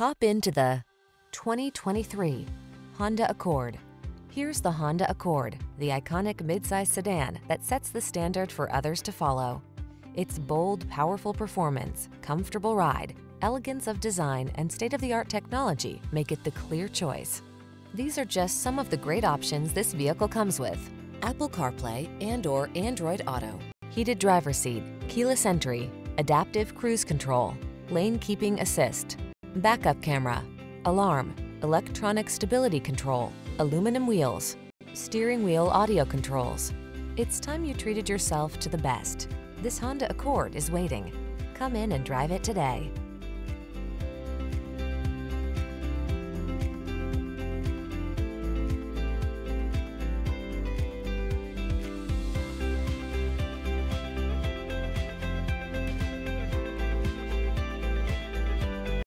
Hop into the 2023 Honda Accord. Here's the Honda Accord, the iconic midsize sedan that sets the standard for others to follow. Its bold, powerful performance, comfortable ride, elegance of design, and state-of-the-art technology make it the clear choice. These are just some of the great options this vehicle comes with. Apple CarPlay and or Android Auto, heated driver seat, keyless entry, adaptive cruise control, lane keeping assist, backup camera, alarm, electronic stability control, aluminum wheels, steering wheel audio controls. It's time you treated yourself to the best. This Honda Accord is waiting. Come in and drive it today.